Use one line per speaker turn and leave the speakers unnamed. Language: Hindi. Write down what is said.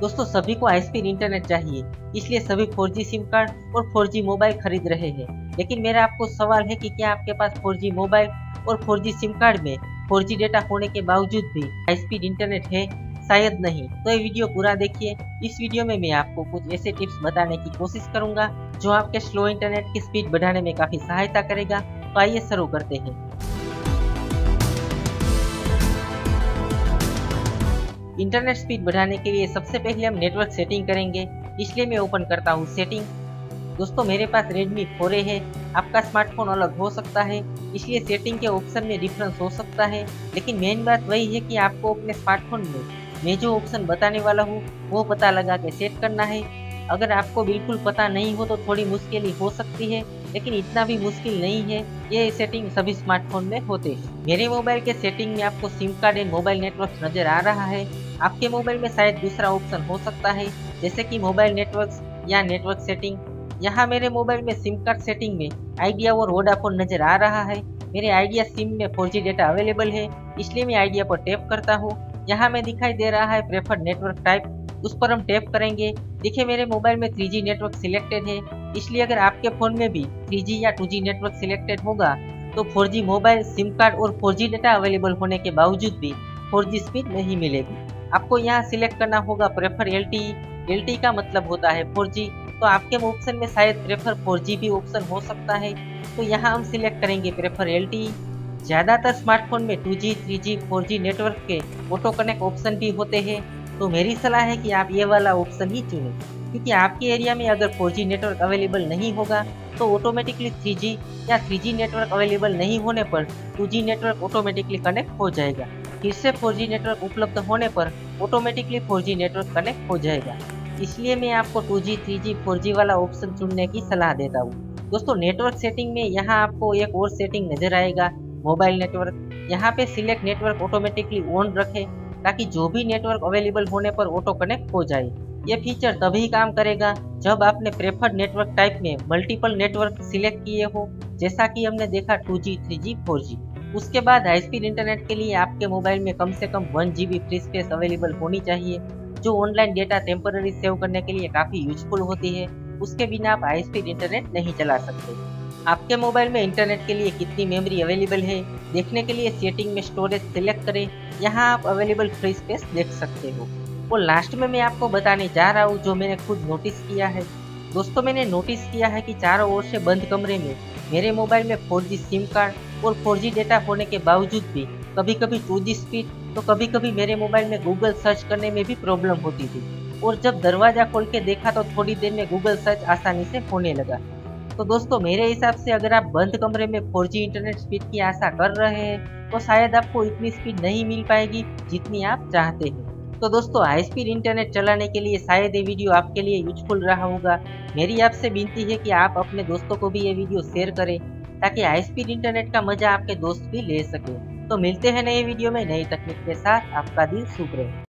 दोस्तों, सभी को हाई स्पीड इंटरनेट चाहिए, इसलिए सभी 4G सिम कार्ड और 4G मोबाइल खरीद रहे हैं। लेकिन मेरा आपको सवाल है कि क्या आपके पास 4G मोबाइल और 4G सिम कार्ड में 4G डेटा होने के बावजूद भी हाई स्पीड इंटरनेट है? शायद नहीं। तो ये वीडियो पूरा देखिए। इस वीडियो में मैं आपको कुछ ऐसे टिप्स बताने की कोशिश करूँगा, जो आपके स्लो इंटरनेट की स्पीड बढ़ाने में काफ़ी सहायता करेगा। तो आइए शुरू करते हैं। इंटरनेट स्पीड बढ़ाने के लिए सबसे पहले हम नेटवर्क सेटिंग करेंगे, इसलिए मैं ओपन करता हूँ सेटिंग दोस्तों, मेरे पास Redmi 4A है, आपका स्मार्टफ़ोन अलग हो सकता है, इसलिए सेटिंग के ऑप्शन में डिफरेंस हो सकता है, लेकिन मेन बात वही है कि आपको अपने स्मार्टफ़ोन में मैं जो ऑप्शन बताने वाला हूँ, वो पता लगा के सेट करना है। अगर आपको बिल्कुल पता नहीं हो तो थोड़ी मुश्किल हो सकती है, लेकिन इतना भी मुश्किल नहीं है, ये सेटिंग सभी स्मार्टफ़ोन में होते हैं। मेरे मोबाइल के सेटिंग में आपको SIM card and mobile network नज़र आ रहा है आपके मोबाइल में शायद दूसरा ऑप्शन हो सकता है, जैसे कि मोबाइल नेटवर्क या नेटवर्क सेटिंग यहाँ मेरे मोबाइल में सिम कार्ड सेटिंग में आइडिया और वोडाफोन नज़र आ रहा है। मेरे आइडिया सिम में 4G डेटा अवेलेबल है, इसलिए मैं आइडिया पर टैप करता हूँ। यहाँ में दिखाई दे रहा है प्रेफर्ड नेटवर्क टाइप उस पर हम टैप करेंगे। देखिए, मेरे मोबाइल में 3G नेटवर्क सिलेक्टेड है, इसलिए अगर आपके फ़ोन में भी 3G या 2G नेटवर्क सिलेक्टेड होगा तो 4G मोबाइल सिम कार्ड और 4G डेटा अवेलेबल होने के बावजूद भी 4G स्पीड नहीं मिलेगी। आपको यहाँ सिलेक्ट करना होगा प्रेफर एल टी का मतलब होता है 4G तो आपके ऑप्शन में शायद प्रेफर 4G भी ऑप्शन हो सकता है। तो यहाँ हम सिलेक्ट करेंगे प्रेफर एलटी ज़्यादातर स्मार्टफ़ोन में 2G, 3G, 4G नेटवर्क के ऑटो कनेक्ट ऑप्शन भी होते हैं। तो मेरी सलाह है कि आप ये वाला ऑप्शन ही चुनें क्योंकि आपके एरिया में अगर 4G नेटवर्क अवेलेबल नहीं होगा तो ऑटोमेटिकली 3G या 3G नेटवर्क अवेलेबल नहीं होने पर 2G नेटवर्क ऑटोमेटिकली कनेक्ट हो जाएगा। फिर से 4G नेटवर्क उपलब्ध होने पर ऑटोमेटिकली 4G नेटवर्क कनेक्ट हो जाएगा। इसलिए मैं आपको 2G, 3G, 4G वाला ऑप्शन चुनने की सलाह देता हूँ। दोस्तों नेटवर्क सेटिंग में यहाँ आपको एक और सेटिंग नज़र आएगा मोबाइल नेटवर्क यहाँ पे सिलेक्ट नेटवर्क ऑटोमेटिकली ऑन रखें ताकि जो भी नेटवर्क अवेलेबल होने पर ऑटो कनेक्ट हो जाए। ये फीचर तभी काम करेगा जब आपने प्रेफर्ड नेटवर्क टाइप में मल्टीपल नेटवर्क सिलेक्ट किए हो। जैसा कि हमने देखा 2G, 3G, 4G उसके बाद हाई स्पीड इंटरनेट के लिए आपके मोबाइल में कम से कम one G free space available होनी चाहिए, जो ऑनलाइन डेटा टेम्पररी सेव करने के लिए काफ़ी यूजफुल होती है। उसके बिना आप हाई स्पीड इंटरनेट नहीं चला सकते। आपके मोबाइल में इंटरनेट के लिए कितनी मेमोरी अवेलेबल है, देखने के लिए सेटिंग में स्टोरेज सिलेक्ट करें। यहाँ आप अवेलेबल फ्री स्पेस देख सकते हो। और लास्ट में मैं आपको बताने जा रहा हूँ, जो मैंने खुद नोटिस किया है। दोस्तों, मैंने नोटिस किया है कि चारों ओर से बंद कमरे में मेरे मोबाइल में 4G सिम कार्ड और 4G डेटा होने के बावजूद भी कभी कभी 2G स्पीड तो कभी कभी मेरे मोबाइल में गूगल सर्च करने में भी प्रॉब्लम होती थी। और जब दरवाज़ा खोल के देखा तो थोड़ी देर में गूगल सर्च आसानी से होने लगा। तो दोस्तों, मेरे हिसाब से अगर आप बंद कमरे में 4G इंटरनेट स्पीड की आशा कर रहे हैं तो शायद आपको इतनी स्पीड नहीं मिल पाएगी जितनी आप चाहते हैं। तो दोस्तों हाई स्पीड इंटरनेट चलाने के लिए शायद ये वीडियो आपके लिए यूजफुल रहा होगा। मेरी आपसे विनती है कि आप अपने दोस्तों को भी ये वीडियो शेयर करें। ताकि हाई स्पीड इंटरनेट का मज़ा आपके दोस्त भी ले सके। तो मिलते हैं नए वीडियो में नई तकनीक के साथ। आपका दिन शुभ रहे।